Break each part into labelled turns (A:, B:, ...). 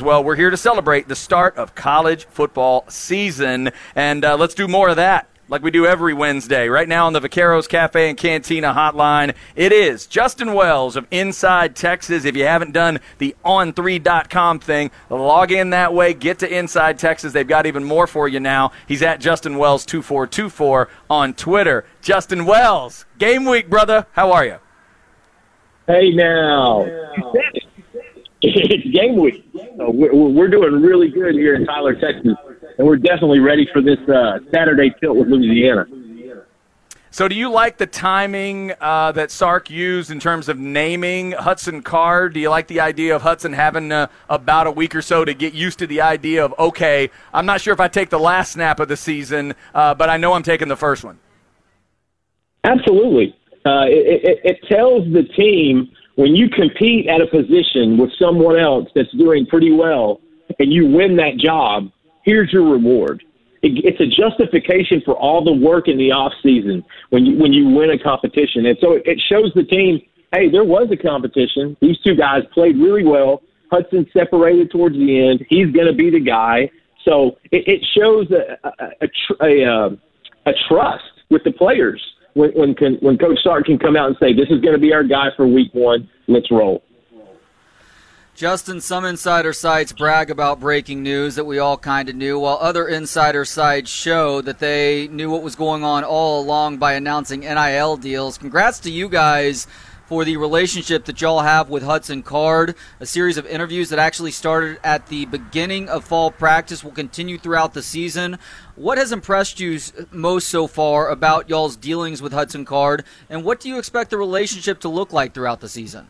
A: Well, we're here to celebrate the start of college football season, and uh, let's do more of that like we do every Wednesday. Right now on the Vaqueros Cafe and Cantina hotline, it is Justin Wells of Inside Texas. If you haven't done the on3.com thing, log in that way, get to Inside Texas. They've got even more for you now. He's at Justin Wells 2424 on Twitter. Justin Wells, game week, brother. How are you?
B: Hey now. It's game week. So we're, we're doing really good here in Tyler, Texas, and we're definitely ready for this uh, Saturday tilt with Louisiana.
A: So, do you like the timing uh, that Sark used in terms of naming Hudson Card? Do you like the idea of Hudson having uh, about a week or so to get used to the idea of, okay, I'm not sure if I take the last snap of the season, uh, but I know I'm taking the first one?
B: Absolutely. Uh, it, it, it tells the team when you compete at a position with someone else that's doing pretty well and you win that job, here's your reward. It, it's a justification for all the work in the off season when you when you win a competition, and so it shows the team, hey, there was a competition. These two guys played really well. Hudson separated towards the end. He's going to be the guy. So it, it shows a a, a, a, uh, a trust with the players when when, can, when Coach Sark can come out and say, "This is going to be our guy for Week One. Let's roll."
C: Justin, some insider sites brag about breaking news that we all kind of knew, while other insider sites show that they knew what was going on all along by announcing NIL deals. Congrats to you guys for the relationship that y'all have with Hudson Card. A series of interviews that actually started at the beginning of fall practice will continue throughout the season. What has impressed you most so far about y'all's dealings with Hudson Card, and what do you expect the relationship to look like throughout the season?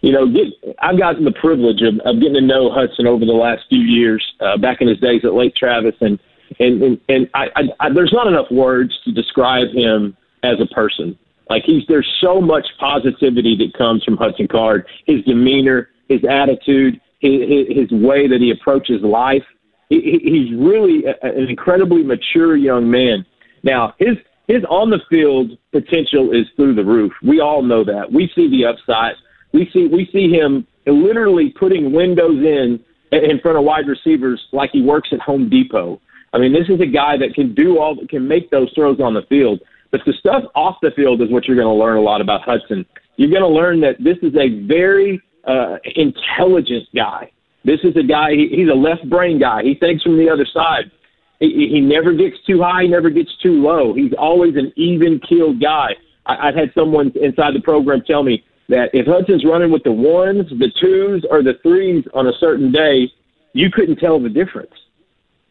B: You know, get, I've gotten the privilege of, of getting to know Hudson over the last few years, uh, back in his days at Lake Travis, and and and, and I, I, I, there's not enough words to describe him as a person. Like he's there's so much positivity that comes from Hudson Card. His demeanor, his attitude, his, his way that he approaches life. He, he's really a, an incredibly mature young man. Now his his on the field potential is through the roof. We all know that. We see the upside. We see we see him literally putting windows in in front of wide receivers like he works at Home Depot. I mean, this is a guy that can do all that can make those throws on the field. But the stuff off the field is what you're going to learn a lot about Hudson. You're going to learn that this is a very uh, intelligent guy. This is a guy, he, he's a left brain guy. He thinks from the other side. He, he never gets too high, he never gets too low. He's always an even keeled guy. I, I've had someone inside the program tell me that if Hudson's running with the ones, the twos, or the threes on a certain day, you couldn't tell the difference.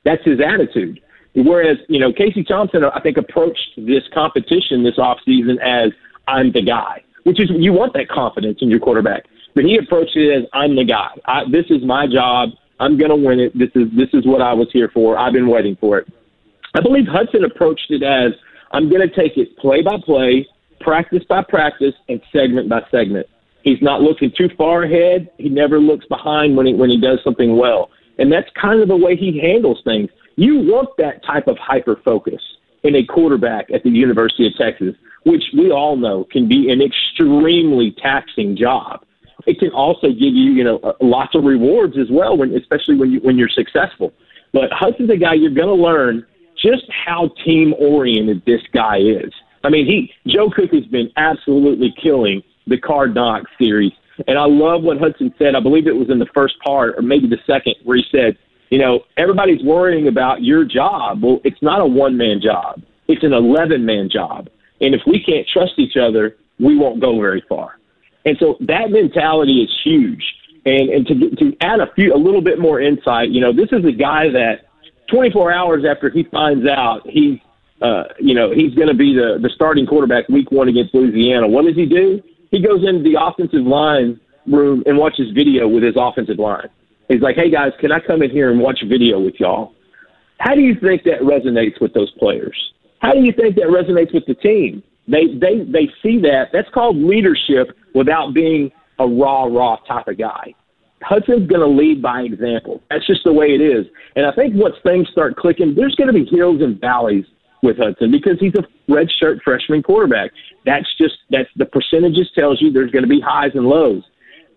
B: That's his attitude. Whereas, you know, Casey Thompson, I think, approached this competition this offseason as I'm the guy, which is you want that confidence in your quarterback. But he approached it as I'm the guy. I, this is my job. I'm going to win it. This is this is what I was here for. I've been waiting for it. I believe Hudson approached it as I'm going to take it play by play, practice by practice, and segment by segment. He's not looking too far ahead. He never looks behind when he when he does something well, and that's kind of the way he handles things. You want that type of hyper focus in a quarterback at the University of Texas, which we all know can be an extremely taxing job. It can also give you, you know, lots of rewards as well, when, especially when you when you're successful. But Hudson's a guy you're going to learn just how team oriented this guy is. I mean, he Joe Cook has been absolutely killing the Card Knock series, and I love what Hudson said. I believe it was in the first part or maybe the second, where he said, you know, everybody's worrying about your job. Well, it's not a one man job, it's an 11 man job. And if we can't trust each other, we won't go very far. And so that mentality is huge. And, and to, to add a few, a little bit more insight, you know, this is a guy that 24 hours after he finds out he's, uh, you know, he's going to be the, the starting quarterback week one against Louisiana. What does he do? He goes into the offensive line room and watches video with his offensive line. He's like, hey guys, can I come in here and watch video with y'all? How do you think that resonates with those players? How do you think that resonates with the team? They they they see that. That's called leadership without being a raw raw type of guy. Hudson's going to lead by example. That's just the way it is. And I think once things start clicking, there's going to be hills and valleys with Hudson because he's a redshirt freshman quarterback. That's just that's the percentages tells you there's going to be highs and lows.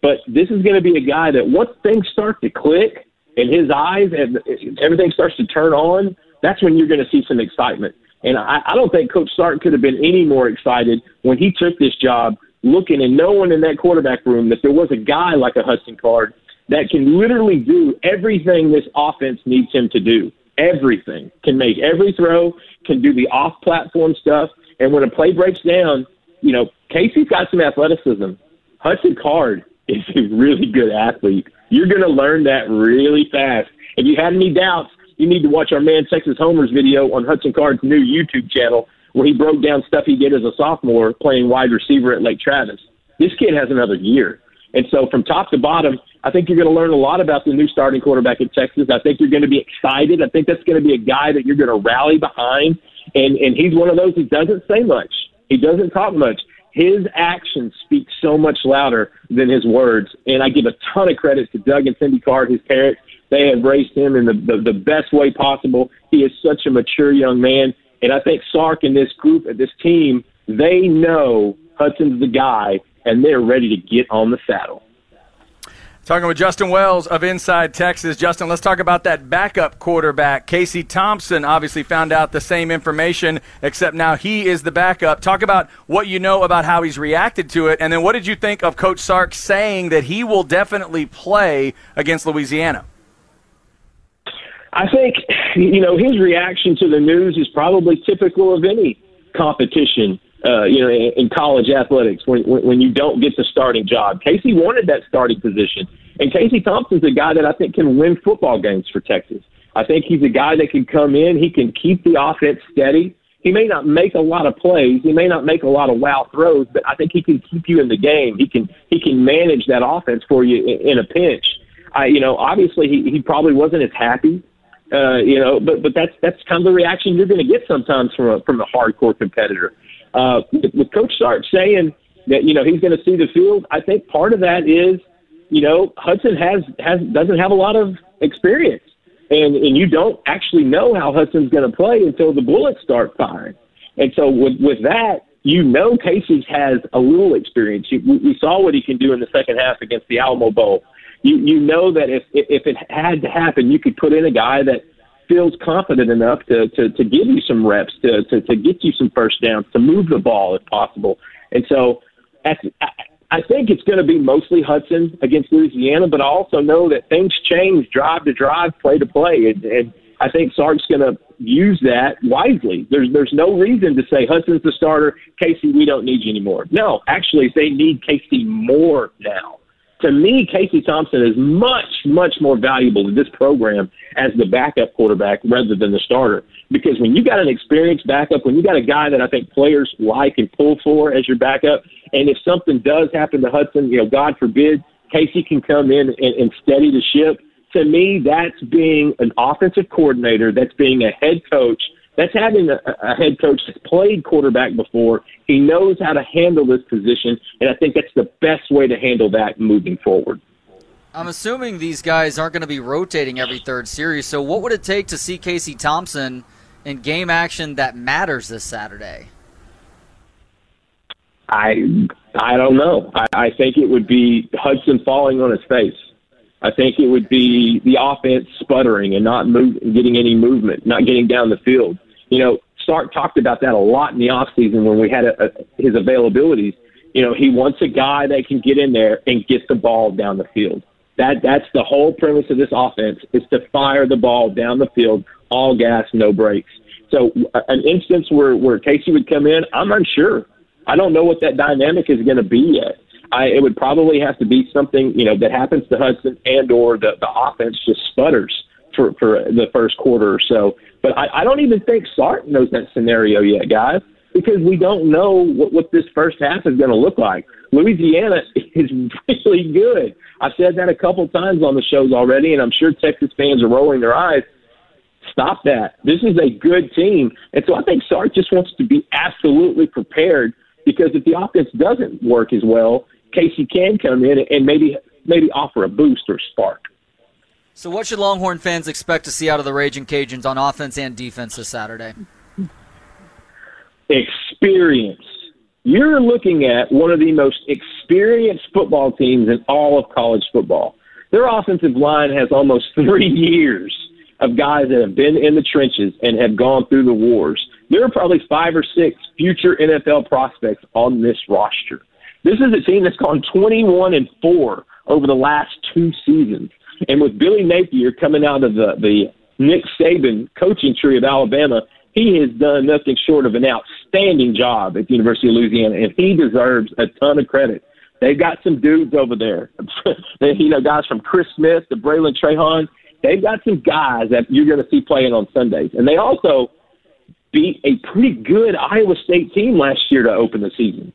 B: But this is going to be a guy that once things start to click in his eyes and everything starts to turn on, that's when you're going to see some excitement. And I, I don't think Coach Sark could have been any more excited when he took this job, looking and knowing in that quarterback room that there was a guy like a Hudson Card that can literally do everything this offense needs him to do. Everything. Can make every throw, can do the off platform stuff. And when a play breaks down, you know, Casey's got some athleticism. Hudson Card is a really good athlete. You're going to learn that really fast. If you had any doubts, you need to watch our man Texas Homers video on Hudson Card's new YouTube channel where he broke down stuff he did as a sophomore playing wide receiver at Lake Travis. This kid has another year. And so from top to bottom, I think you're going to learn a lot about the new starting quarterback at Texas. I think you're going to be excited. I think that's going to be a guy that you're going to rally behind. And, and he's one of those who doesn't say much. He doesn't talk much. His actions speak so much louder than his words. And I give a ton of credit to Doug and Cindy Card, his parents. They have raised him in the, the, the best way possible. He is such a mature young man. And I think Sark and this group, at this team, they know Hudson's the guy, and they're ready to get on the saddle.
A: Talking with Justin Wells of Inside Texas. Justin, let's talk about that backup quarterback. Casey Thompson obviously found out the same information, except now he is the backup. Talk about what you know about how he's reacted to it, and then what did you think of Coach Sark saying that he will definitely play against Louisiana?
B: I think, you know, his reaction to the news is probably typical of any competition uh, you know, in, college athletics when, when when you don't get the starting job. Casey wanted that starting position, and Casey Thompson's a guy that I think can win football games for Texas. I think he's a guy that can come in. He can keep the offense steady. He may not make a lot of plays. He may not make a lot of wow throws, but I think he can keep you in the game. He can he can manage that offense for you in, in a pinch. I, you know, obviously he, he probably wasn't as happy, uh, you know, but but that's that's kind of the reaction you're going to get sometimes from a from a hardcore competitor. Uh, with Coach Sark saying that you know he's going to see the field, I think part of that is you know Hudson has has doesn't have a lot of experience, and and you don't actually know how Hudson's going to play until the bullets start firing, and so with with that. You know, Casey has a little experience. You, we saw what he can do in the second half against the Alamo Bowl. You you know that if if it had to happen, you could put in a guy that feels confident enough to, to, to give you some reps, to, to, to get you some first downs, to move the ball if possible. And so at, I think it's going to be mostly Hudson against Louisiana, but I also know that things change drive to drive, play to play. And, and I think Sark's going to use that wisely. There's, there's no reason to say Hudson's the starter, Casey, we don't need you anymore. No, actually, they need Casey more now to me, Casey Thompson is much, much more valuable to this program as the backup quarterback rather than the starter. Because when you got an experienced backup, when you got a guy that I think players like and pull for as your backup, and if something does happen to Hudson, you know, God forbid, Casey can come in and, and steady the ship. To me, that's being an offensive coordinator, that's being a head coach that's having a, a head coach that's played quarterback before. He knows how to handle this position, and I think that's the best way to handle that moving forward.
C: I'm assuming these guys aren't going to be rotating every third series. So, what would it take to see Casey Thompson in game action that matters this Saturday?
B: I I don't know. I, I think it would be Hudson falling on his face. I think it would be the offense sputtering and not move, getting any movement, not getting down the field you know, Sark talked about that a lot in the off season when we had a, a, his availabilities. You know, he wants a guy that can get in there and get the ball down the field. That that's the whole premise of this offense is to fire the ball down the field, all gas, no brakes. So an instance where where Casey would come in, I'm unsure. I don't know what that dynamic is going to be yet. I, it would probably have to be something you know that happens to Hudson and or the the offense just sputters for for the first quarter or so. But I, I don't even think Sark knows that scenario yet, guys, because we don't know what, what this first half is going to look like. Louisiana is really good. I've said that a couple times on the shows already, and I'm sure Texas fans are rolling their eyes. Stop that. This is a good team. And so I think Sark just wants to be absolutely prepared because if the offense doesn't work as well, Casey can come in and maybe maybe offer a boost or spark.
C: So, what should Longhorn fans expect to see out of the Raging Cajuns on offense and defense this Saturday?
B: Experience. you're looking at one of the most experienced football teams in all of college football. Their offensive line has almost three years of guys that have been in the trenches and have gone through the wars. There are probably five or six future NFL prospects on this roster. This is a team that's gone 21 and 4 over the last two seasons. And with Billy Napier coming out of the, the Nick Saban coaching tree of Alabama, he has done nothing short of an outstanding job at the University of Louisiana, and he deserves a ton of credit. They've got some dudes over there. you know, guys from Chris Smith to Bralen Trahan. They've got some guys that you're going to see playing on Sundays. And they also beat a pretty good Iowa State team last year to open the season.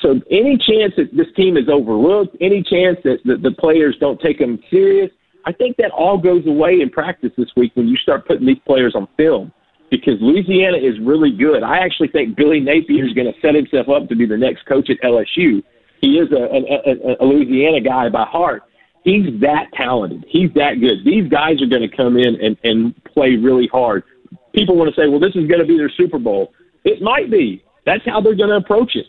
B: So any chance that this team is overlooked, any chance that the, the players don't take them serious, I think that all goes away in practice this week when you start putting these players on film because Louisiana is really good. I actually think Billy Napier is going to set himself up to be the next coach at LSU. He is a, a, a a Louisiana guy by heart. He's that talented. He's that good. These guys are going to come in and, and play really hard. People want to say, well, this is going to be their Super Bowl. It might be. That's how they're going to approach it.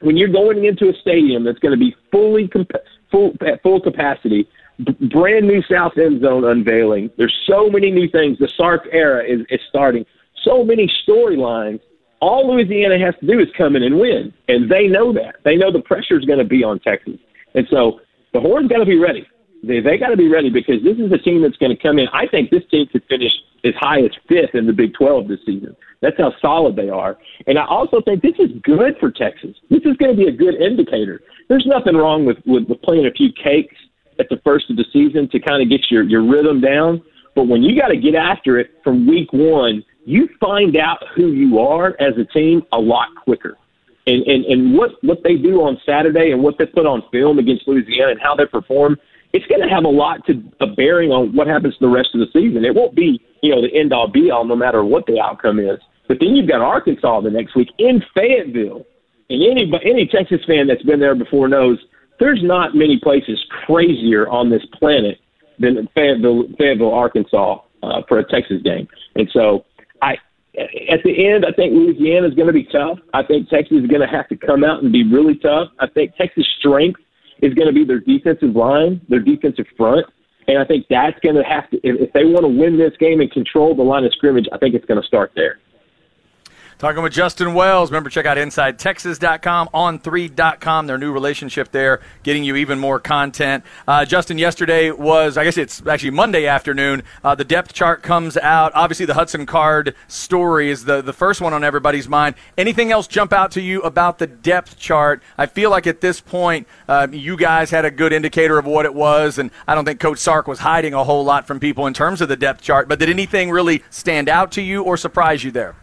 B: When you're going into a stadium that's going to be fully comp- full at full capacity, B- brand new South End Zone unveiling. There's so many new things. The Sark era is, is starting. So many storylines. All Louisiana has to do is come in and win, and they know that. They know the pressure is going to be on Texas, and so the Horns got to be ready. They they got to be ready because this is a team that's going to come in. I think this team could finish as high as fifth in the Big 12 this season. That's how solid they are. And I also think this is good for Texas. This is going to be a good indicator. There's nothing wrong with, with, with playing a few cakes at the first of the season to kind of get your, your rhythm down. But when you got to get after it from week one, you find out who you are as a team a lot quicker. And, and, and what, what they do on Saturday and what they put on film against Louisiana and how they perform, it's going to have a lot to a bearing on what happens to the rest of the season. It won't be, you know, the end all be all no matter what the outcome is. But then you've got Arkansas the next week in Fayetteville. And any any Texas fan that's been there before knows there's not many places crazier on this planet than Fayetteville, Fayetteville Arkansas, uh, for a Texas game. And so, I at the end, I think Louisiana is going to be tough. I think Texas is going to have to come out and be really tough. I think Texas' strength is going to be their defensive line, their defensive front. And I think that's going to have to, if they want to win this game and control the line of scrimmage, I think it's going to start there.
A: Talking with Justin Wells. Remember, check out InsideTexas.com, On3.com, their new relationship there, getting you even more content. Uh, Justin, yesterday was, I guess it's actually Monday afternoon. Uh, the depth chart comes out. Obviously, the Hudson Card story is the, the first one on everybody's mind. Anything else jump out to you about the depth chart? I feel like at this point, uh, you guys had a good indicator of what it was, and I don't think Coach Sark was hiding a whole lot from people in terms of the depth chart. But did anything really stand out to you or surprise you there?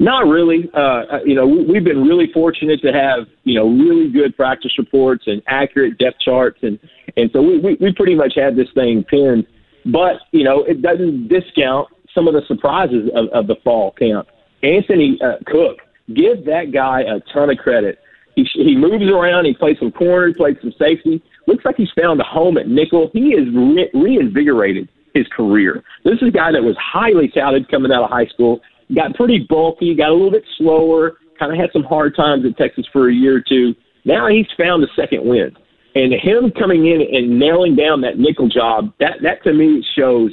B: Not really. Uh, you know, we've been really fortunate to have you know really good practice reports and accurate depth charts, and and so we we, we pretty much had this thing pinned. But you know, it doesn't discount some of the surprises of, of the fall camp. Anthony uh, Cook, give that guy a ton of credit. He he moves around. He plays some corner. He plays some safety. Looks like he's found a home at nickel. He is re- reinvigorated his career. This is a guy that was highly touted coming out of high school got pretty bulky, got a little bit slower, kind of had some hard times at Texas for a year or two. Now he's found a second wind. And him coming in and nailing down that nickel job, that, that to me shows,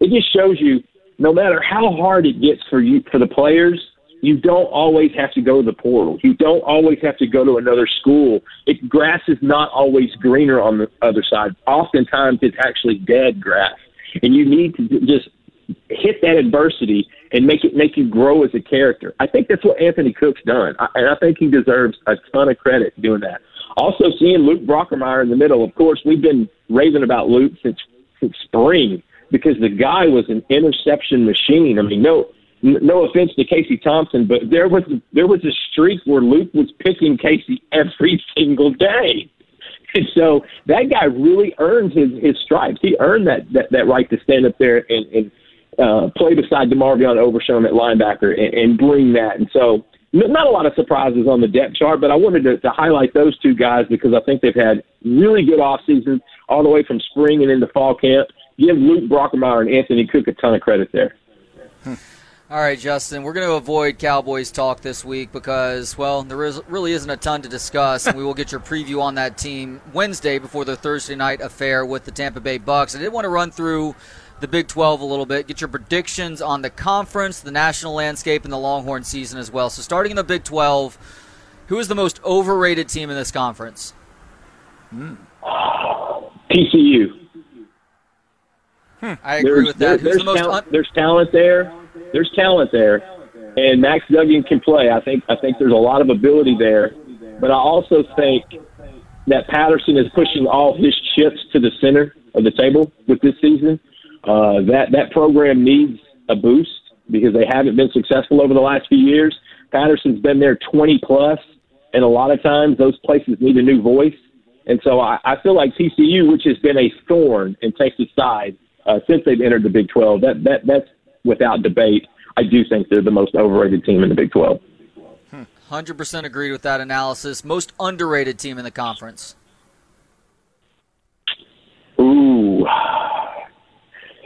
B: it just shows you no matter how hard it gets for you, for the players, you don't always have to go to the portal. You don't always have to go to another school. It, grass is not always greener on the other side. Oftentimes it's actually dead grass. And you need to just hit that adversity and make it make you grow as a character. I think that's what Anthony Cook's done, I, and I think he deserves a ton of credit doing that. Also, seeing Luke Brockermeyer in the middle. Of course, we've been raving about Luke since since spring because the guy was an interception machine. I mean, no no offense to Casey Thompson, but there was there was a streak where Luke was picking Casey every single day. And so that guy really earned his his stripes. He earned that that, that right to stand up there and, and uh, play beside DeMarvion Overshown at linebacker and, and bring that. And so, not a lot of surprises on the depth chart, but I wanted to, to highlight those two guys because I think they've had really good off seasons all the way from spring and into fall camp. Give Luke Brockermeyer and Anthony Cook a ton of credit there.
C: All right, Justin, we're going to avoid Cowboys talk this week because, well, there is, really isn't a ton to discuss, and we will get your preview on that team Wednesday before their Thursday night affair with the Tampa Bay Bucks. I did want to run through the Big 12 a little bit, get your predictions on the conference, the national landscape, and the Longhorn season as well. So, starting in the Big 12, who is the most overrated team in this conference?
B: Mm. TCU.
C: Hmm. I agree there's, with that.
B: There, there's, the talent, un- there's talent there. There's talent there, and Max Duggan can play. I think I think there's a lot of ability there, but I also think that Patterson is pushing all his chips to the center of the table with this season. Uh, that that program needs a boost because they haven't been successful over the last few years. Patterson's been there 20 plus, and a lot of times those places need a new voice. And so I, I feel like TCU, which has been a thorn in Texas' side uh, since they've entered the Big 12, that that that's without debate. I do think they're the most overrated team in the Big 12.
C: 100% agreed with that analysis. Most underrated team in the conference.
B: Ooh.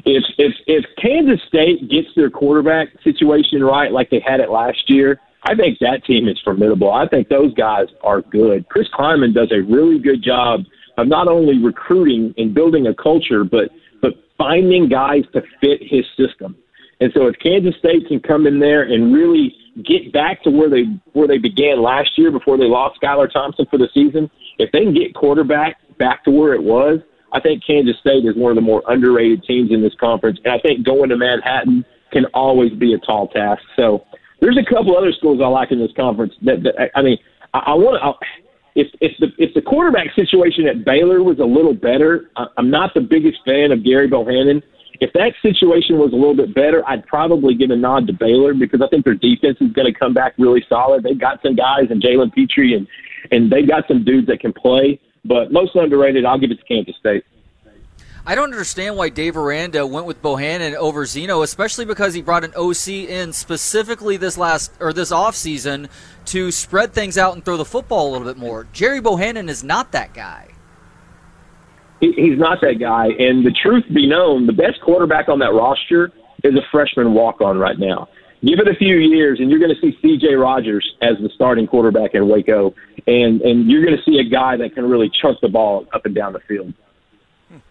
B: If if if Kansas State gets their quarterback situation right like they had it last year, I think that team is formidable. I think those guys are good. Chris Klieman does a really good job of not only recruiting and building a culture, but but finding guys to fit his system. And so if Kansas State can come in there and really get back to where they where they began last year before they lost Skylar Thompson for the season, if they can get quarterback back to where it was, I think Kansas State is one of the more underrated teams in this conference. And I think going to Manhattan can always be a tall task. So there's a couple other schools I like in this conference. That, that I mean, I, I want to. If if the if the quarterback situation at Baylor was a little better, I, I'm not the biggest fan of Gerry Bohanon. If that situation was a little bit better, I'd probably give a nod to Baylor because I think their defense is going to come back really solid. They've got some guys and Jalen Pitre and and they've got some dudes that can play. But most underrated, I'll give it to Kansas State.
C: I don't understand why Dave Aranda went with Bohanon over Zeno, especially because he brought an OC in specifically this last or this offseason to spread things out and throw the football a little bit more. Gerry Bohanon is not that guy.
B: he's not that guy. And the truth be known, the best quarterback on that roster is a freshman walk on right now. Give it a few years, and you're going to see C.J. Rogers as the starting quarterback in Waco, and and you're going to see a guy that can really chunk the ball up and down the field.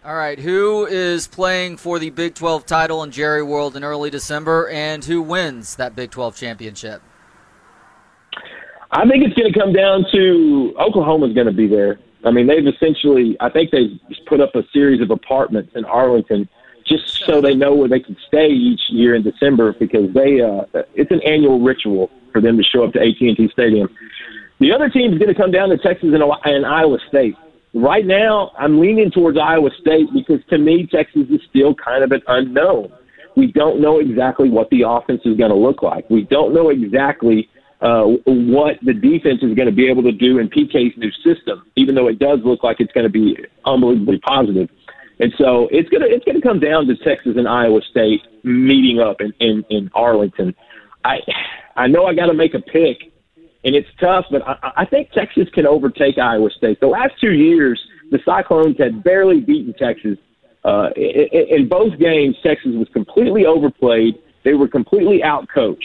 C: All right, who is playing for the Big 12 title in Jerry World in early December, and who wins that Big 12 championship?
B: I think it's going to come down to Oklahoma's going to be there. I mean, they've essentially, I think they've put up a series of apartments in Arlington just so they know where they can stay each year in December because they, uh, it's an annual ritual for them to show up to AT&T Stadium. The other team is going to come down to Texas and, and Iowa State. Right now, I'm leaning towards Iowa State because to me, Texas is still kind of an unknown. We don't know exactly what the offense is going to look like. We don't know exactly uh, what the defense is going to be able to do in PK's new system, even though it does look like it's going to be unbelievably positive. And so it's gonna it's gonna come down to Texas and Iowa State meeting up in in, in Arlington. I I know I got to make a pick, and it's tough, but I, I think Texas can overtake Iowa State. The last two years, the Cyclones had barely beaten Texas. Uh, in, in both games, Texas was completely overplayed. They were completely outcoached.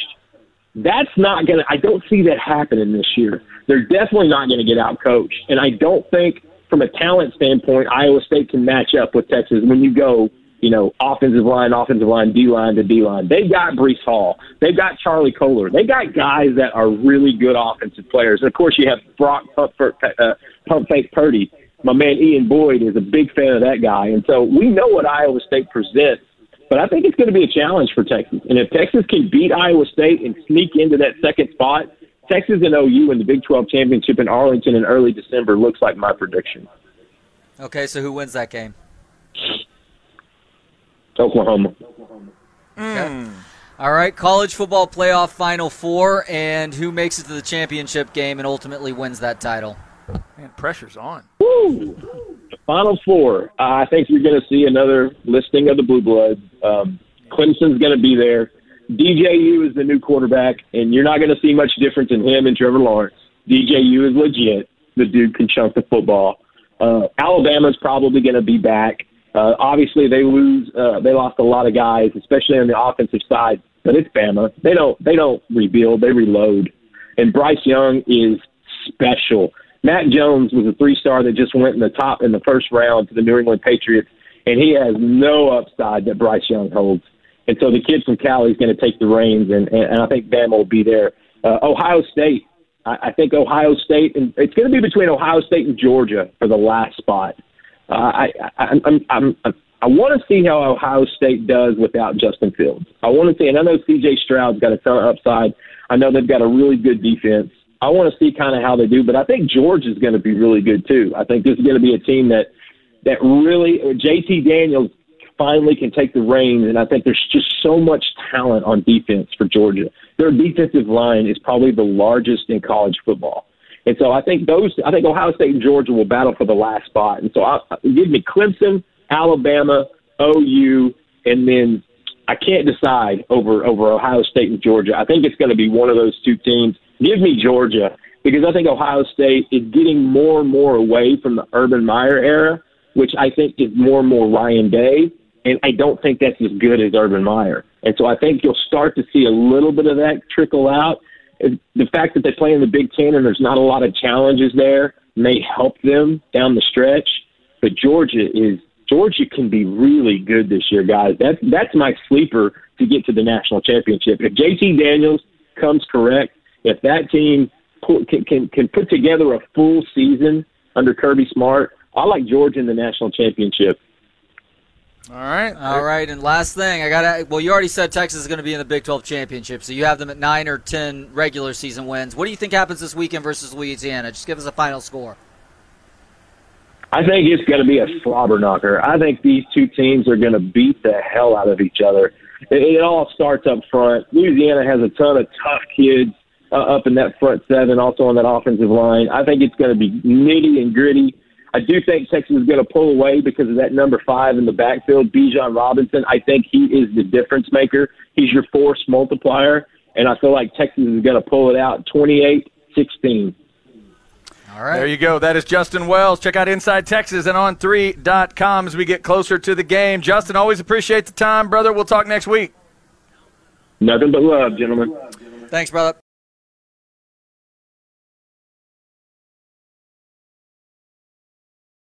B: That's not going to, I don't see that happening this year. They're definitely not going to get outcoached. And I don't think, from a talent standpoint, Iowa State can match up with Texas when you go you know, offensive line, offensive line, D line to D line. They've got Breece Hall. They've got Charlie Kolar. They got guys that are really good offensive players. And of course, you have Brock Pump, uh, Pump Fake Purdy. My man Ian Boyd is a big fan of that guy. And so we know what Iowa State presents. But I think it's going to be a challenge for Texas. And if Texas can beat Iowa State and sneak into that second spot, Texas and OU in the Big 12 championship in Arlington in early December looks like my prediction.
C: Okay, so who wins that game?
B: Oklahoma.
C: Okay. All right, college football playoff final four, and who makes it to the championship game and ultimately wins that title?
A: Man, pressure's on.
B: Woo! Final four. Uh, I think you're going to see another listing of the Blue Bloods. Um, Clemson's going to be there. DJU is the new quarterback, and you're not going to see much difference in him and Trevor Lawrence. DJU is legit. The dude can chunk the football. Uh, Alabama's probably going to be back. Uh, obviously, they lose. Uh, they lost a lot of guys, especially on the offensive side. but it's Bama. They don't they don't rebuild, they reload. And Bryce Young is special. Mac Jones was a three star that just went in the top in the first round to the New England Patriots, and he has no upside that Bryce Young holds. And so the kid from Cali is going to take the reins, and, and, and I think Bama will be there. Uh, Ohio State, I, I think Ohio State, and it's going to be between Ohio State and Georgia for the last spot. Uh, I, I, I'm, I'm, I'm, I want to see how Ohio State does without Justin Fields. I want to see, and I know C.J. Stroud's got a ton of upside. I know they've got a really good defense. I want to see kind of how they do, but I think Georgia is going to be really good too. I think this is going to be a team that that really JT Daniels finally can take the reins, and I think there's just so much talent on defense for Georgia. Their defensive line is probably the largest in college football. And so I think those, I think Ohio State and Georgia will battle for the last spot. And so I, give me Clemson, Alabama, OU, and then I can't decide over over Ohio State and Georgia. I think it's going to be one of those two teams. Give me Georgia because I think Ohio State is getting more and more away from the Urban Meyer era, which I think is more and more Ryan Day and I don't think that's as good as Urban Meyer. And so I think you'll start to see a little bit of that trickle out. The fact that they play in the Big Ten and there's not a lot of challenges there may help them down the stretch. But Georgia is Georgia can be really good this year, guys. That's that's my sleeper to get to the national championship. If JT Daniels comes correct, if that team can can, can put together a full season under Kirby Smart, I like Georgia in the national championship.
A: All right.
C: All right. And last thing, I got to, well, you already said Texas is going to be in the Big 12 championship, so you have them at 9 or 10 regular season wins. What do you think happens this weekend versus Louisiana? Just give us a final score.
B: I think it's going to be a slobber knocker. I think these two teams are going to beat the hell out of each other. It, it all starts up front. Louisiana has a ton of tough kids uh, up in that front seven, also on that offensive line. I think it's going to be nitty and gritty. I do think Texas is going to pull away because of that number five in the backfield, Bijan Robinson. I think he is the difference maker. He's your force multiplier, and I feel like Texas is going to pull it out 28 16.
A: All right. There you go. That is Justin Wells. Check out Inside Texas and on3.com as we get closer to the game. Justin, always appreciate the time, brother. We'll talk next week.
B: Nothing but love, gentlemen.
C: Thanks, brother.